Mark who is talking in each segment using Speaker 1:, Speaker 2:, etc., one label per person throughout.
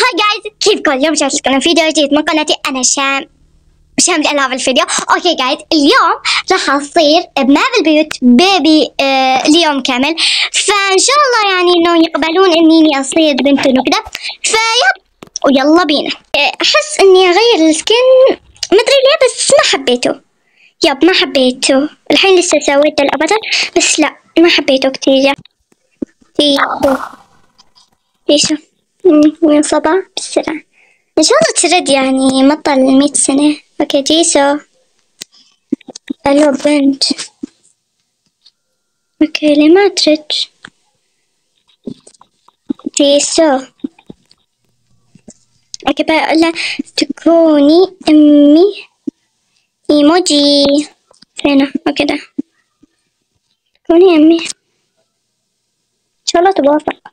Speaker 1: hi guys كيفكم اليوم جايب لكم فيديو جديد من قناتي أنا شام شام الالعاب الفيديو okay guys اليوم راح اصير بماب البيوت baby آه اليوم كامل فان شاء الله يعني انه يقبلون اني اصير بنتهم وكذا ف yep ويلا بينا احس اني اغير ال skin مدري ليه بس ما حبيته yep ما حبيته الحين لسه سويت الابتر بس لا ما حبيته كتير تيشو تيشو وين صبا بسرعة إن شاء الله ترد يعني مطل مية سنة. أوكي جيسو. ألو بنت. أوكي ليه ما ترد؟ جيسو. أوكي بقول لها تكوني أمي. إيموجي. فينه أوكي ده. تكوني أمي. إن شاء الله توافق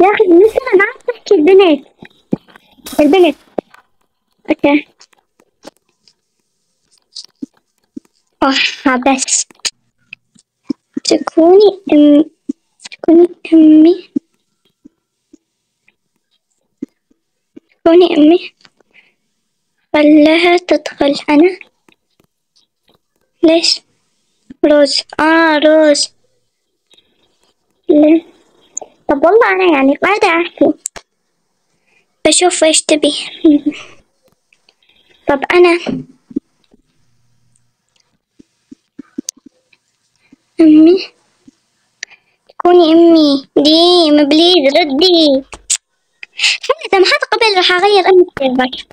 Speaker 1: يا أخي مثل ما عم تحكي البنت البنت أوكي. أوه بس تكوني أم تكوني أمي. تكوني أمي. خلها تدخل. أنا؟ ليش؟ روز. آه روز. ليه طب والله أنا يعني قاعدة أحكي. بشوف إيش تبي. طب أنا أمي تكوني أمي. ديم بليز ردي. إذا ما حد قبل راح أغير أمي. ال server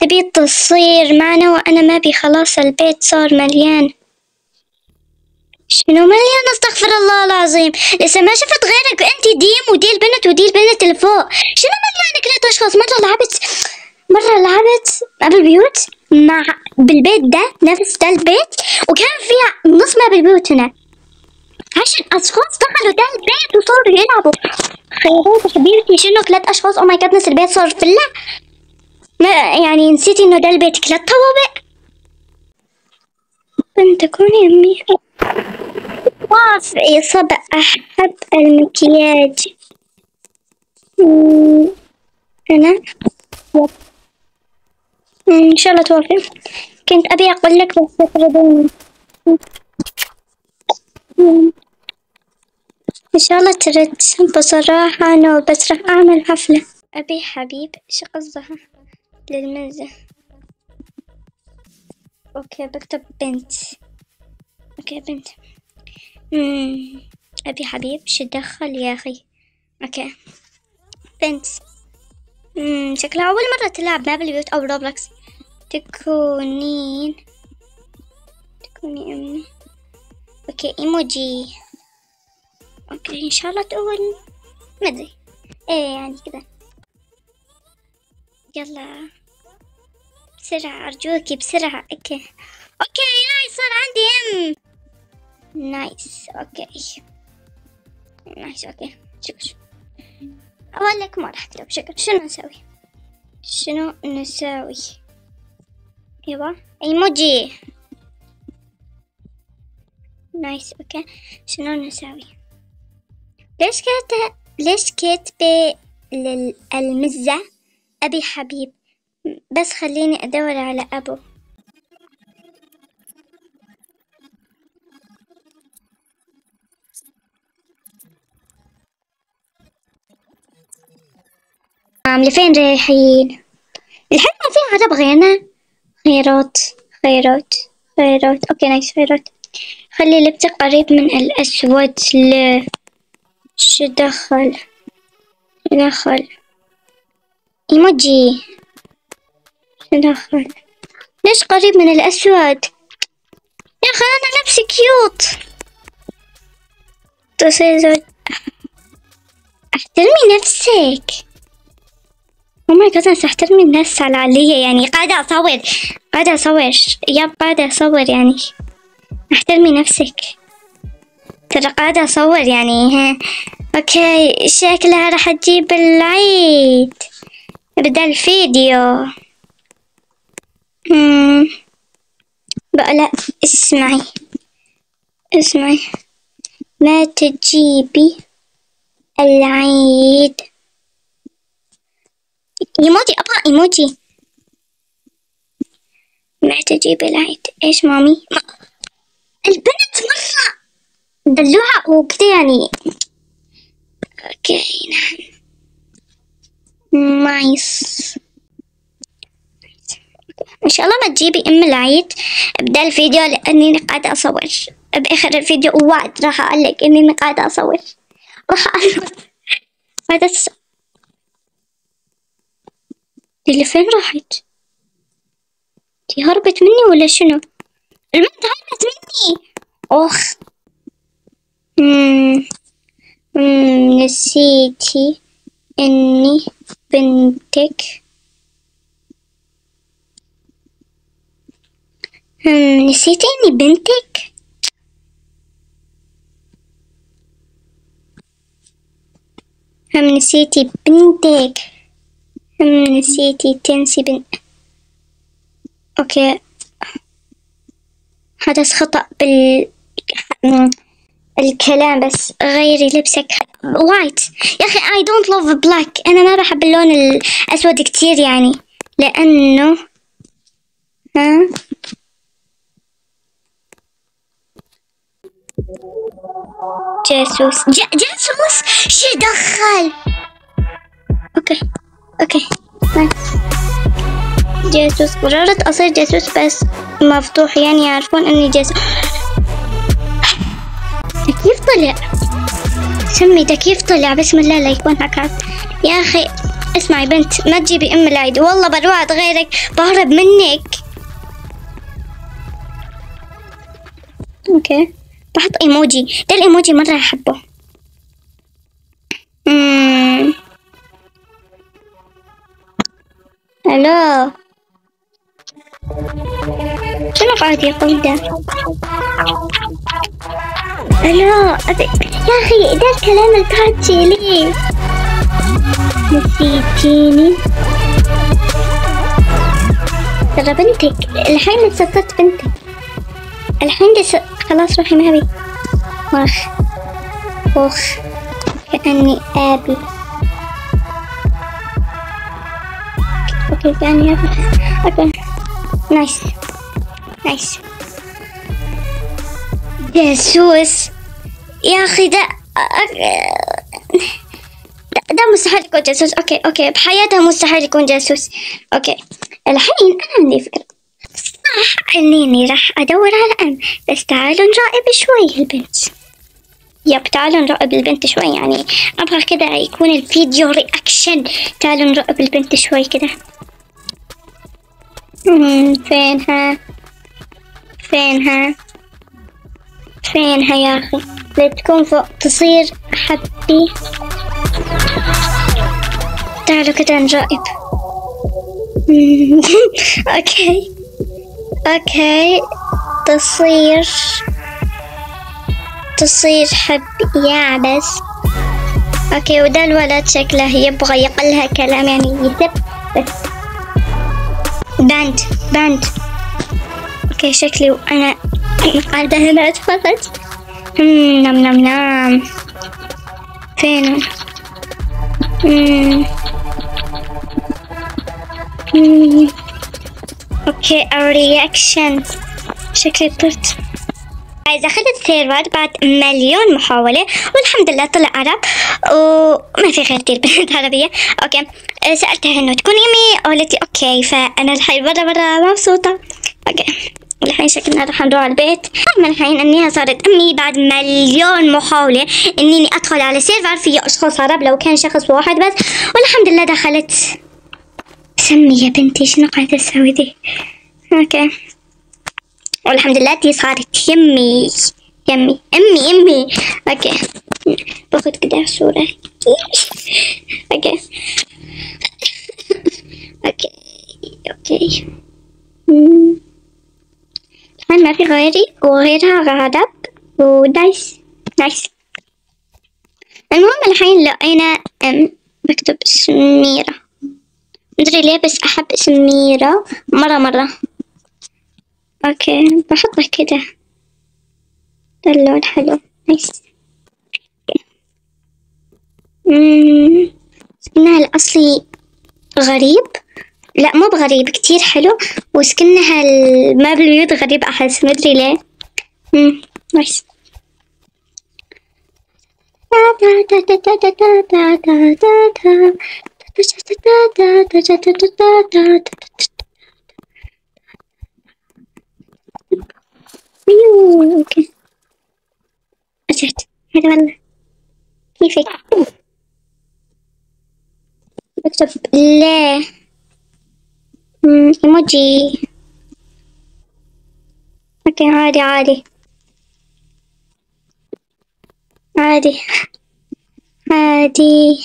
Speaker 1: تبي تصير معنا وأنا ما بي خلاص البيت صار مليان. شنو؟ مليان أستغفر الله العظيم. لسه ما شفت غيرك أنت ديم ودي البنت ودي البنت اللي فوق شنو مليان ثلاث اشخاص مرة لعبت مرة لعبت بالبيوت مع بالبيت ده نفس ده البيت وكان فيها نص ماب البيوت هنا. عشان أشخاص دخلوا ده البيت وصاروا يلعبوا. خيرات حبيبتي شنو ثلاث اشخاص oh my goodness البيت صار فله ما يعني نسيتي إنه ده البيت. ثلاث طوابق بنت تكوني أمي. وافقي صبا احب المكياج. yep. إن شاء الله توافقي كنت أبي أقول لك بس تردين إن شاء الله ترد بصراحة أنا بس راح أعمل حفلة. أبي حبيب شو قصدها للمنزل okay بكتب بنت. okay بنت. أبي حبيب شو دخل يا أخي؟ okay. بنت. شكلها أول مرة تلعب ماب البيوت أو روبلوكس تكونين تكوني أمي. okay emoji. okay إن شاء الله تقول ما أدري. إيه يعني كذا يلا. بسرعة أرجوكي بسرعة. okay. okay nice صار عندي أم. nice okay nice okay شكرا أقول لك ما راح أكتب شكرا شنو نسوي شنو نسوي أيوة OMG nice okay شنو نسوي ليش كتب ليش كاتبة للمزة أبي حبيب بس خليني أدور على أبو عم لفين رايحين؟ الحين ما في عرب غيرنا. خيرات خيرات خيرات okay nice خيرات خلي لبسك قريب من الأسود. ل شو دخل؟ دخل. OMG. شو دخل؟ ليش قريب من الأسود؟ يا أخي أنا لبسي cute تصير زوج احترمي نفسك. oh my God أنا احترمي الناس على علية يعني. قاعدة أصور. قاعدة أصور. yep قاعدة أصور يعني. أحترمي نفسك. ترى قاعدة أصور يعني ها. okay شكلها راح تجيب العيد. بدأ الفيديو. مم. بقى لا اسمعي. اسمعي. ما تجيبي العيد. OMG أبغى OMG ما تجيب العيد إيش مامي ما. البنت مرة دلوعة وكذا يعني. okay نعم nice ان شاء الله ما تجيبي أم العيد بدا الفيديو لأني قاعدة أصور. بآخر الفيديو وعد راح أقول لك إني قاعدة أصور. راح هذا الس... اللي فين راحت؟ دي هربت مني ولا شنو؟ البنت هربت مني أخ مم. مم. نسيتي إني بنتك مم. نسيتي إني بنتك هم نسيتي بنتك نسيتي تنسي بنت أوكي. حدث خطأ بال الكلام بس غيري لبسك. wait يا أخي I don't love black. أنا ما بحب اللون الأسود كتير يعني. لأنه ها؟ جاسوس. جاسوس! شو دخل! okay. okay جاسوس قررت اصير جاسوس بس مفتوح يعني يعرفون إني جاسوس. كيف طلع؟ سمي ده كيف طلع؟ بسم الله لا يكون هكذا يا أخي اسمعي بنت ما تجيبي أم العيد. والله بروعد غيرك بهرب منك. أوكي بحط إيموجي. ده الإيموجي مرة أحبه. ألو شنو قاعد يقول ده؟ أبي... يا أخي ده الكلام اللي قاعد تشيليه نسيتيني. ترى بنتك الحين صرت بنتك. الحين دس... خلاص روحي ما أبي وخ وخ كأني أبي. okay كأني أبي okay. nice. nice. جاسوس يا أخي ده ده مستحيل يكون جاسوس okay okay. بحياته مستحيل يكون جاسوس okay. الحين أنا عندي فكرة صح إني راح أدور على ام بس تعالوا نراقب شوي البنت. yep تعالوا نراقب البنت شوي. يعني أبغى كذا يكون الفيديو reaction تعالوا نراقب البنت شوي كذا فينها فينها فينها يا أخي؟ تكون فوق تصير حبي تعالوا كذا نراقب okay. okay. تصير تصير حب يعبس أوكي وده الولد شكله يبغى يقلها كلام يعني بس. باند باند أوكي شكلي وأنا قاعدة هنا أتفرج. نم نم نم. فين. أوكي الرياكشن شكلي طرت عايزة أخذت server بعد مليون محاولة والحمد لله طلع عرب وما في غير البنت عربية. okay. سألتها إنه تكون يمي؟ قالت لي okay فأنا الحين برا برا مبسوطة. okay. الحين شكلنا راح نروح على البيت. المهم الحين انها صارت أمي بعد مليون محاولة إني أدخل على server فيه أشخاص عرب لو كان شخص واحد بس. والحمد لله دخلت. سمي يا بنتي شنو قاعدة تسوي دي؟ okay. والحمد لله دي صارت يمي. يمي. أمي أمي. أوكي. باخذ كده صورة. أوكي. أوكي. أوكي. الحين ما في غيري. وغيرها غادب و nice nice المهم الحين لقينا أم بكتب سميرة مدري ليه بس أحب اسم ميرا مرة مرة. okay. بحطه كده. ده اللون حلو. nice اسمها الأصلي غريب. لا مو بغريب كتير حلو. وسكنها map البيوت غريب أحس مدري ليه. مم نايس. أوكي. أجد هذا والله. كيفك؟ بكتب ليه إيموجي. أوكي عادي عادي. عادي. عادي.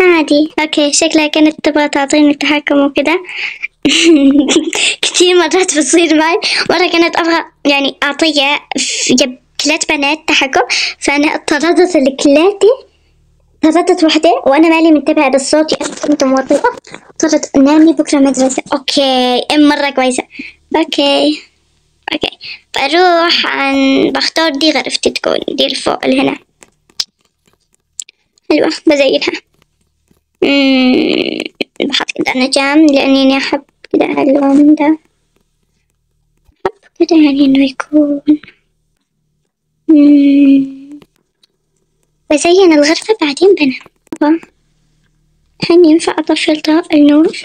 Speaker 1: عادي. أوكي شكلها كانت تبغى تعطيني التحكم وكذا كثير مرات بتصير معي. مرة كانت أبغى يعني أعطيها كلات بنات تحكم. فأنا اضطريت لكلاتي طردت وحدة وأنا مالي منتبهة بالصوت أنا كنت موظفة اضطرت أنامي بكرة مدرسة okay أم مرة كويسة. okay okay. بروح عن بختار دي غرفتي تكون. دي الفوق اللي هنا حلوة بزينها بحط كده نجام لأني أحب كده اللون ده. أحب كده يعني إنه يكون. بزين الغرفة بعدين بنام. الحين ينفع أطفي النور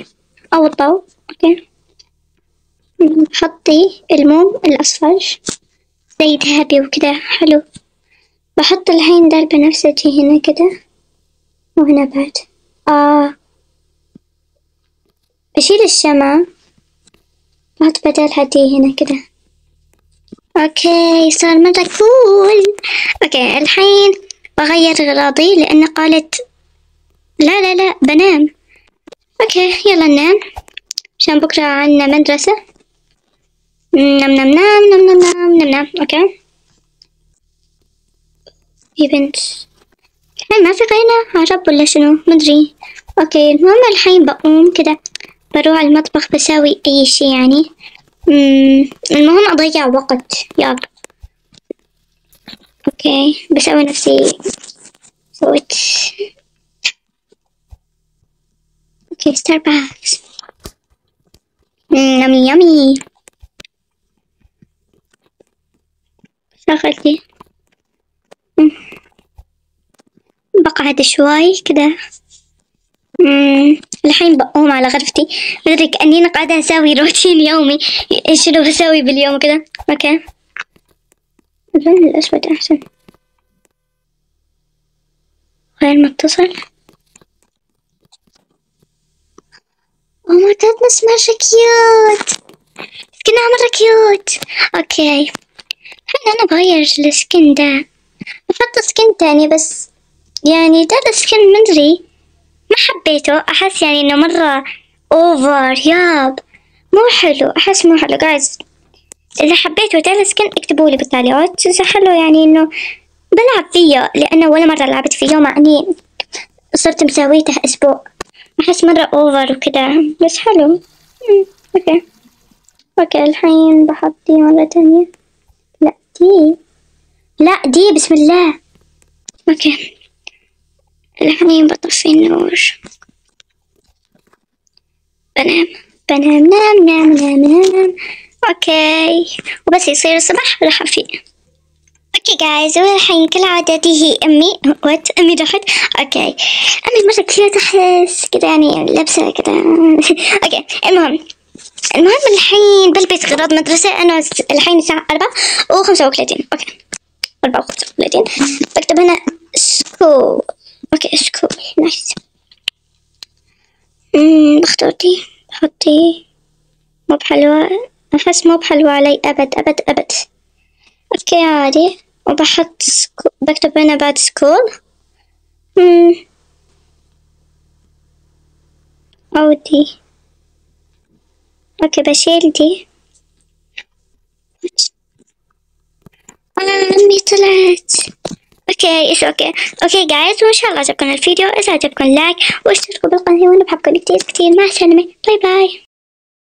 Speaker 1: أو الضوء؟ أوكي. بحطي الموم الأصفر زي ذهبي وكذا حلو. بحط الحين دار بنفسجي هنا كده. وهنا بعد. آه. بشيل الشمع. بحط بدالها دي هنا كده. okay. صار مرة cool okay. الحين بغير أغراضي لأن قالت لا لا لا بنام. okay يلا ننام. عشان بكرة عنا مدرسة. نم نم نم نم نم نم نم نم. okay. في بنت الحين ما في غيرنا. عرب ولا شنو؟ مدري. okay المهم الحين بقوم كده. بروح المطبخ بساوي أي شي يعني. المهم أضيع وقت. yep okay بسوي نفسي سويت okay ستاربكس yummy yummy شغلتي هذا شوي كده. الحين بقوم على غرفتي. مدري كأني قاعدة أسوي روتين يومي. شنو بسوي باليوم كده؟ okay اللون الأسود أحسن. غير متصل Oh my goodness مرة cute. skin ها مرة cute. okay. الحين أنا بغير ال skin ده. بحط skin تاني بس. يعني ده ال skin مدري ما حبيته. أحس يعني إنه مرة over yep. مو حلو. أحس مو حلو. guys إذا حبيتوا ده ال skin اكتبوا لي بالتعليقات حلو يعني إنه بلعب فيه لأنه ولا مرة لعبت فيه مع إني صرت مسويته أسبوع. أحس مرة over وكذا بس حلو. okay. okay الحين بحط دي مرة تانية. لا دي. لا دي بسم الله. okay. الحين بطفي النور. بنام. بنام نام نام نام نام, نام. okay وبس يصير الصبح راح افيق okay guys والحين كالعادة دي هي أمي. what أمي راحت okay أمي مرة cute احس كذا يعني لابسة كذا. أوكي المهم. المهم الحين بلبس غراض مدرسة. أنا الحين الساعة أربعة وخمسة وثلاثين. okay أربعة وخمسة وثلاثين. بكتب هنا school okay school nice بختار دي. بحط دي. مو بحلوة. أحس مو بحلوة علي أبد أبد أبد. okay عادي. وبحط scho... بكتب هنا بعد school مم. أو دي okay بشيل دي أمي طلعت. okay إيش okay. okay guys وإن شاء الله عجبكم الفيديو. إذا عجبكم like واشتركوا بالقناة وأنا بحبكم كتير كتير. مع السلامة. bye bye